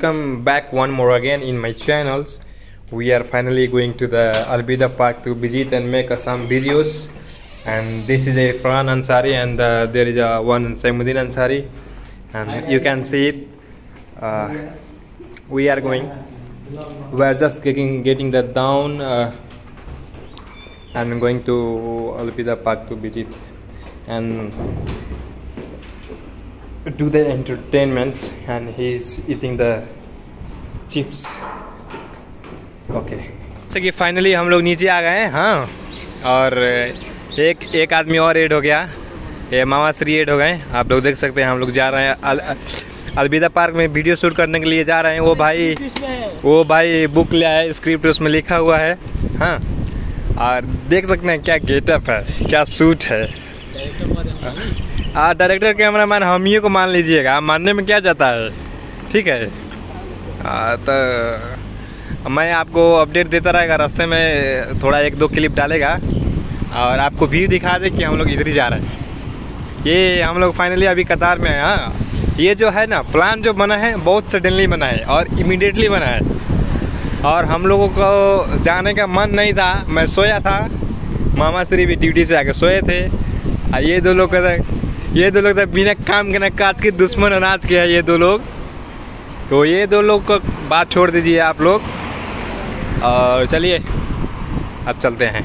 welcome back one more again in my channels. We are finally going to the Albida Park to visit and make uh, some videos. And this is a Fran Ansari, and uh, there is a one Saimuddin Ansari, and you can see it. Uh, we are going. We are just getting getting that down. Uh, and going to Albida Park to visit and do the entertainments and he's eating the chips. Okay जैसे कि finally हम लोग नीचे आ गए हैं हाँ? और एक एक आदमी और ऐड हो गया। ये मामा श्री ऐड हो गए। आप लोग देख सकते हैं हम लोग जा रहे हैं। अल, अलविदा पार्क में वीडियो शूट करने के लिए जा रहे हैं। वो भाई वो भाई बुक ले आया स्क्रिप्ट उसमें लिखा हुआ है हाँ? और देख सकते हैं क्या गेटअप है क्या सूट है। हाँ डायरेक्टर कैमरा मैन हम ही को मान लीजिएगा। मानने में क्या जाता है? ठीक है। आ, तो मैं आपको अपडेट देता रहेगा। रास्ते में थोड़ा एक दो क्लिप डालेगा और आपको व्यू दिखा दे कि हम लोग इधर ही जा रहे हैं। ये हम लोग फाइनली अभी कतार में हैं हाँ। ये जो है ना प्लान जो बना है बहुत सडनली बना है और इमिडिएटली बना है। और हम लोगों को जाने का मन नहीं था। मैं सोया था। मामा श्री भी ड्यूटी से आके सोए थे। और ये दो लोग ये दो लोग तो बिना काम के ना काट के दुश्मन अनाज के है ये दो लोग। तो ये दो लोग को बात छोड़ दीजिए आप लोग। और चलिए, अब चलते हैं।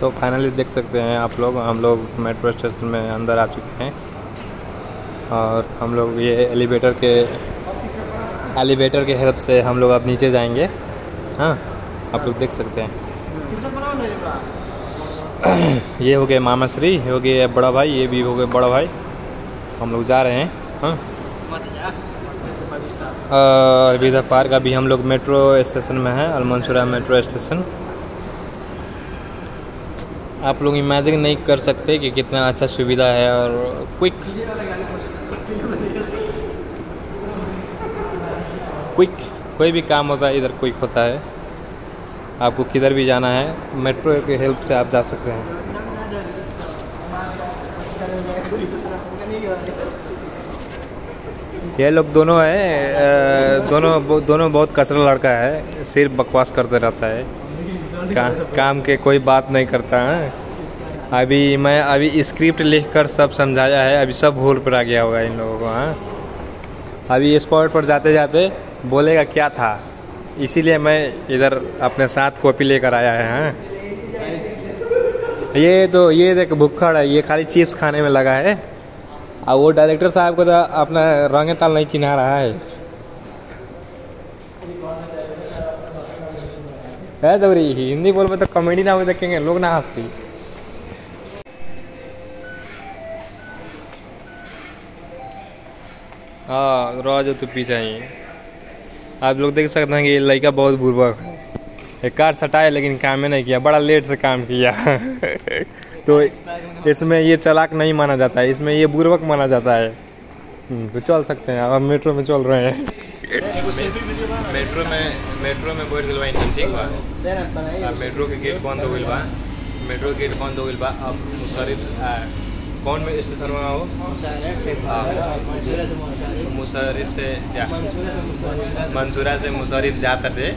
तो फाइनली देख सकते हैं आप लोग, हम लोग मेट्रो स्टेशन में अंदर आ चुके हैं। और हम लोग ये एलिवेटर के एलिवेटर के हेल्प से हम लोग अब नीचे जाएँगे। हाँ आप लोग देख सकते हैं। ये हो गए मामा श्री, ये हो गए बड़ा भाई, ये भी हो गए बड़ा भाई। हम लोग जा रहे हैं हाँ। अलविदा पार्क, अभी हम लोग मेट्रो स्टेशन में हैं, अलमनसुरा मेट्रो स्टेशन आप लोग इमेजिन नहीं कर सकते कि कितना अच्छा सुविधा है और क्विक क्विक कोई भी काम होता है, इधर क्विक होता है। आपको किधर भी जाना है मेट्रो के हेल्प से आप जा सकते हैं। ये लोग दोनों है दोनों दोनों बहुत कसरा लड़का है सिर्फ़ बकवास करते रहता है। का, काम के कोई बात नहीं करता है। अभी मैं अभी स्क्रिप्ट लिख कर सब समझाया है अभी सब भूल पर आ गया होगा इन लोगों को हाँ। अभी स्पॉट पर जाते जाते बोलेगा क्या था इसीलिए मैं इधर अपने साथ कॉपी लेकर आया है हाँ। ये तो ये देख भुक्खड़ है ये खाली चिप्स खाने में लगा है। और वो डायरेक्टर साहब को तो अपना रंग ताल नहीं चिन्हा रहा है। है दौरी हिंदी बोलबे तो कॉमेडी ना देखेंगे लोग ना हँसी हाँ रह जो तो पीछे ही आप लोग देख सकते हैं कि ये लड़का बहुत बुर्बक है ये कार सटाए लेकिन काम में नहीं किया बड़ा लेट से काम किया तो इसमें ये चलाक नहीं माना जाता है इसमें ये बुर्बक माना जाता है तो चल सकते हैं अब मेट्रो में चल रहे हैं मेट्रो में मेट्रो में बैठ गल बा ठीक बा अब मेट्रो के गेट बंद हो गइल बा। मेट्रो के गेट बंद हो गइल बा। अब मुशर्रफ कौन में स्टेशन में हो? मुशर्रफ से मंसूरा से मुशर्रफ जाता थे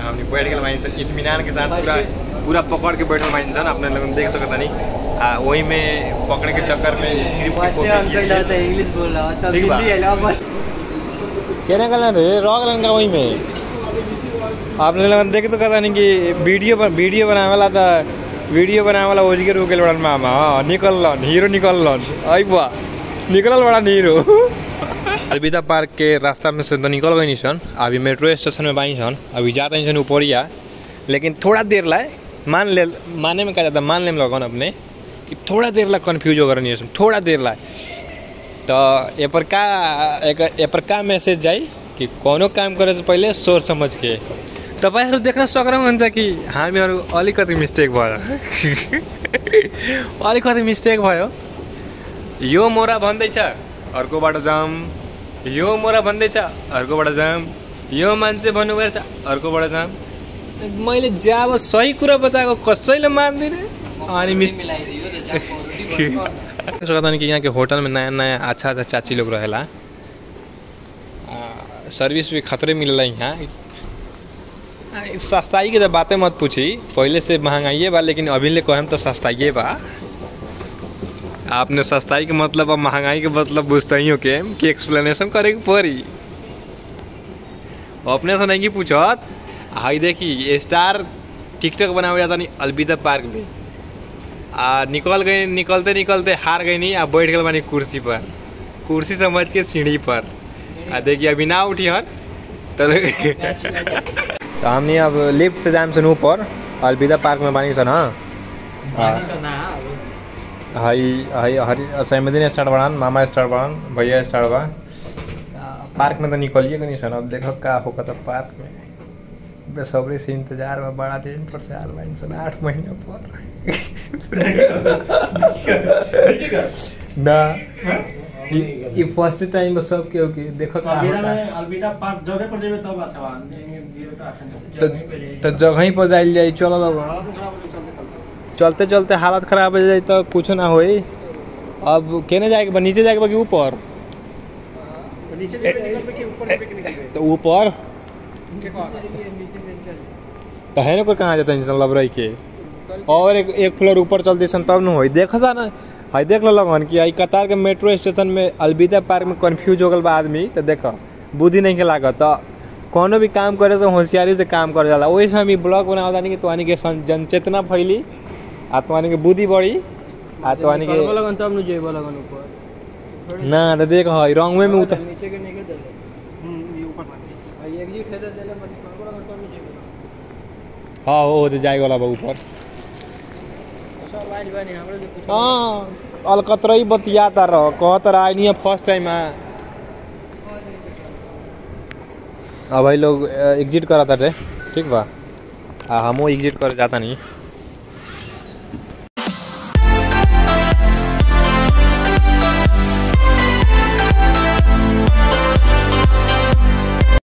हमने बैठ गए माइन इतमान के साथ पूरा पूरा पकड़ के बैठल माइन सन अपने लोग देख सकता नहीं। आ वही में पकड़े के चक्कर में स्क्रिप्ट इंग्लिश बोल रहा था बा। कहने का रे रॉ गलन का वही में आपने देख सकता था नहीं कि वीडियो वीडियो बनावे वाला था, वीडियो बनावे वाला ओजगे रुक गए बड़न मामा। हाँ निकल लन, हीरो निकल लन। आई बुआ, निकलल बड़ा हीरो अलविदा पार्क के रास्ता में से तो निकल गई सन। अभी मेट्रो स्टेशन में बाई सन, अभी जाते सन ऊपरिया। लेकिन थोड़ा देर लाए, मान ले, माने में क्या जाता मान ले लगन अपने, कि थोड़ा देर ला कन्फ्यूज़ हो गए थोड़ा देर लाए। तो ए पर का एक ए पर का मैसेज जाई कि कोनो काम करे से पहले सोच समझ के। तपाईँहरू देख्न सक्नुहुन्छ कि हामीहरू अलिकति मिस्टेक भयो। अलिकति मिस्टेक भयो। यो मोरा भन्दैछ अर्कोबाट जाम यो मोरा भन्दैछ अर्कोबाट जाम यो मान्छे भन्नुभएको छ अर्कोबाट जाम मैले जब सही कुरा बताएको कसैले मान्दिनँ। अनि मिस कि यहाँ के होटल में नया नया अच्छा अच्छा चाची लोग रहेला सर्विस भी खतरे मिलला यहाँ सस्ताई के तो बातें मत पूछी पहले से महंगाइए बा लेकिन अभी ले कहम तो सस्ताइए बा आपने सस्ताई के मतलब अब महँगाई के मतलब बुझते ही हो के कि एक्सप्लेनेशन करे के पड़ी अपने से नहीं पूछत हाई देखी स्टार टिकटॉक बनावे जाता नहीं अलविदा पार्क में आ निकल गई निकलते निकलते हार गई नहीं आ बैठ गए बानी कुर्सी पर। कुर्सी समझ के सीढ़ी पर। आ देखिए अभी ना उठी हन तो तो हमने अब लिफ्ट से जाम सन ऊपर अलविदा पार्क में बानी सन हाँ? हाई हाई हरी सहमदीन स्टार्ट बढ़ान मामा स्टार्ट बढ़ान भैया स्टार्ट बा पार्क में तो निकलिए नहीं सन अब देखो का होगा तो पार्क में। बेसब्री से इंतज़ार में बड़ा दिन पर से आल बाइन सन आठ महीना पर। ना। ई फ़र्स्ट टाइम सब के ओके देखो का अलविदा होता में अलविदा पार्क जगह पर जेबे तब अच्छा बा तो अच्छा तो तो जगह ही पर जाइल जाई चलो लोग हो गई, चलते चलते। चलते हालत खराब हो जाए तो कुछ ना होई अब केने जाएके बा? नीचे जाएके बा कि ऊपर? तो नीचे जेबे निकल कि ऊपर निकल तो ऊपर? तो है ना कोई कहाँ जाता है लब रही के? और एक एक फ्लोर ऊपर चलते सन तब न होई। देखा था ना? हाई देख लो लगन कि आई कतार के मेट्रो स्टेशन में अलविदा पार्क में कन्फ्यूज़ हो गल बा आदमी तो देखो बुद्धि नहीं के लागत। तो कोनो भी काम करे से होशियारी से काम कर जाला। वही से हम ब्लॉग बनावा तानी कि तोहनी के जनचेतना फैली आ तोहनी के बुद्धि बढ़ी आ तोहनी के नु तो देख हई रंगवे में उतर नीचे के नहीं देले हम्म ये ऊपर बाकी आ एग्जिट है जेबो हाँ हो। तो जाए वाला ऊपर। आइल बानी हमरो से हाँ अलकतरई बतियाता रह कहत रहा नहीं फ़र्स्ट टाइम आ अब भाई लोग एग्जिट करा था ठीक बा। आ हमो एग्जिट कर जाता नहीं।